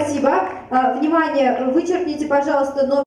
спасибо. А, внимание, вычеркните, пожалуйста, номер.